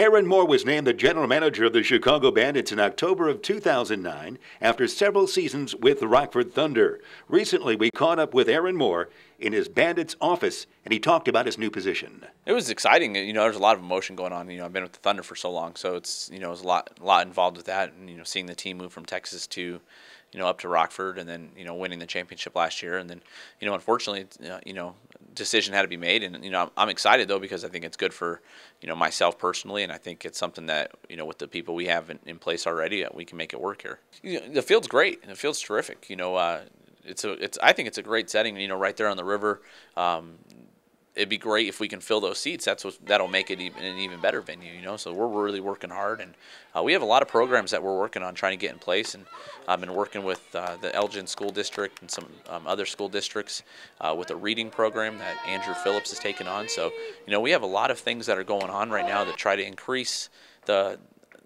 Aaron Moore was named the general manager of the Chicago Bandits in October of 2009 after several seasons with the Rockford Thunder. Recently, we caught up with Aaron Moore in his Bandits office, and he talked about his new position. It was exciting. You know, there's a lot of emotion going on. You know, I've been with the Thunder for so long, so it's you know, there's a lot, a lot involved with that. And you know, seeing the team move from Texas to you know, up to Rockford and then, you know, winning the championship last year. And then, you know, unfortunately, uh, you know, decision had to be made. And, you know, I'm, I'm excited though, because I think it's good for, you know, myself personally. And I think it's something that, you know, with the people we have in, in place already, uh, we can make it work here. You know, the field's great. The field's terrific. You know, uh, it's a, it's, I think it's a great setting, you know, right there on the river. Um, it'd be great if we can fill those seats. That's what that'll make it even an even better venue, you know. So we're really working hard, and uh, we have a lot of programs that we're working on trying to get in place. And I've been working with uh, the Elgin School District and some um, other school districts uh, with a reading program that Andrew Phillips has taken on. So you know we have a lot of things that are going on right now that try to increase the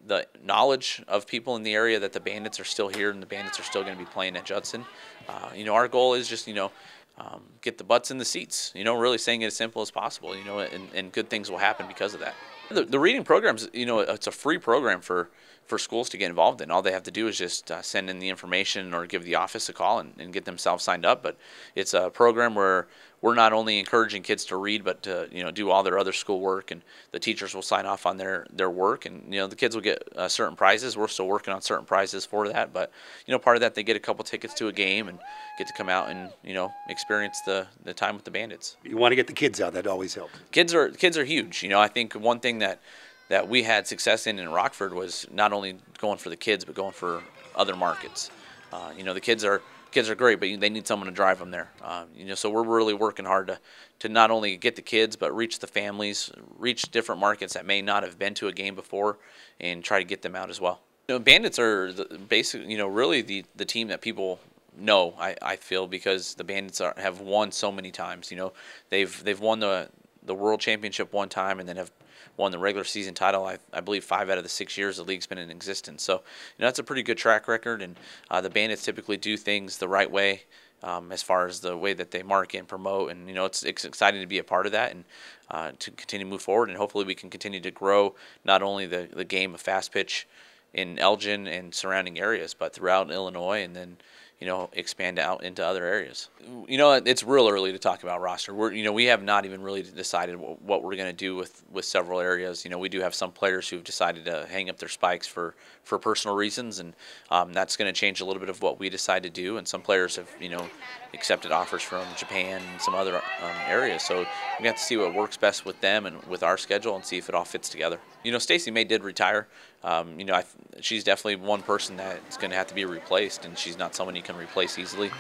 the knowledge of people in the area that the Bandits are still here and the Bandits are still going to be playing at Judson. Uh, you know, our goal is just you know um, get the butts in the seats. You know, really saying it as simple as possible. You know, and, and good things will happen because of that. The, the reading programs, you know, it's a free program for for schools to get involved in. All they have to do is just uh, send in the information or give the office a call and, and, get themselves signed up. But it's a program where we're not only encouraging kids to read, but to you know do all their other school work, and the teachers will sign off on their their work, and you know the kids will get uh, certain prizes. We're still working on certain prizes for that, but you know part of that they get a couple tickets to a game and get to come out and you know experience the the time with the Bandits. You want to get the kids out. That always helps. Kids are kids are huge. You know I think one thing that that we had success in in Rockford was not only going for the kids but going for other markets. Uh, you know, the kids are kids are great, but they need someone to drive them there. Uh, you know, so we're really working hard to to not only get the kids but reach the families, reach different markets that may not have been to a game before, and try to get them out as well. You know, Bandits are basically you know really the the team that people know. I, I feel because the Bandits are, have won so many times. You know, they've they've won the the world championship one time and then have won the regular season title. I, I believe five out of the six years the league's been in existence. So you know, that's a pretty good track record, and uh, the Bandits typically do things the right way. Um, as far as the way that they market and promote, and you know, it's, it's exciting to be a part of that and uh, to continue to move forward. And hopefully, we can continue to grow not only the, the game of fast pitch in Elgin and surrounding areas, but throughout Illinois, and then you know, expand out into other areas. You know, it's real early to talk about roster. We're, you know, we have not even really decided what we're going to do with, with several areas. You know, we do have some players who've decided to hang up their spikes for, for personal reasons, and um, that's going to change a little bit of what we decide to do. And some players have, you know, accepted offers from Japan and some other um, areas. So we have to see what works best with them and with our schedule and see if it all fits together. You know, Stacy May did retire. Um, you know, I, she's definitely one person that's going to have to be replaced, and she's not someone you can replace easily.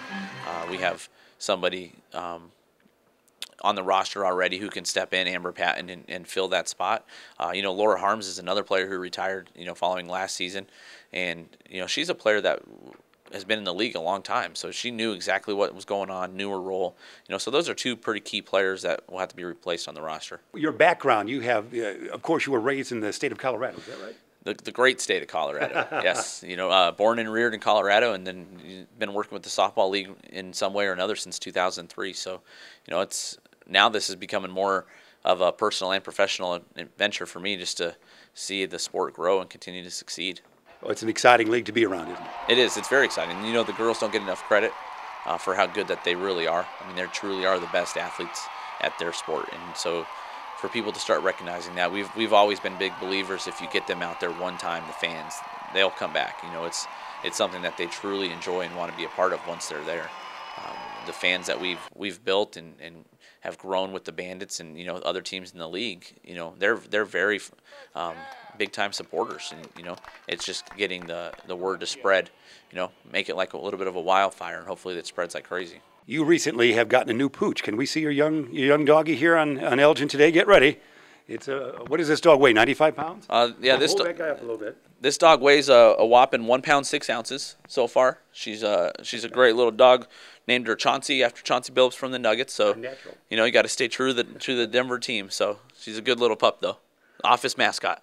Uh, we have somebody um, on the roster already who can step in, Amber Patton, and, and fill that spot. Uh, you know, Laura Harms is another player who retired, you know, following last season. And, you know, she's a player that has been in the league a long time, so she knew exactly what was going on, knew her role. You know, so those are two pretty key players that will have to be replaced on the roster. Your background, you have, uh, of course, you were raised in the state of Colorado. Is that right? The, the great state of Colorado. yes, you know, uh, born and reared in Colorado, and then been working with the softball league in some way or another since 2003. So, you know, it's now this is becoming more of a personal and professional adventure for me just to see the sport grow and continue to succeed. Well, it's an exciting league to be around, isn't it? It is. It's very exciting. You know, the girls don't get enough credit uh, for how good that they really are. I mean, they truly are the best athletes at their sport, and so for people to start recognizing that, we've we've always been big believers. If you get them out there one time, the fans, they'll come back. You know, it's it's something that they truly enjoy and want to be a part of once they're there. Um, the fans that we've we've built and, and have grown with the Bandits and you know other teams in the league, you know they're they're very um, big time supporters, and you know it's just getting the the word to spread. You know, make it like a little bit of a wildfire, and hopefully it spreads like crazy. You recently have gotten a new pooch. Can we see your young your young doggy here on on Elgin today? Get ready. It's a what does this dog weigh? Ninety five pounds. Uh, yeah, this hold that guy up a little bit. This dog weighs a, a whopping one pound six ounces so far. She's a she's a great little dog. Named her Chauncey after Chauncey Billups from the Nuggets. So you know you got to stay true to the to the Denver team. So she's a good little pup though. Office mascot.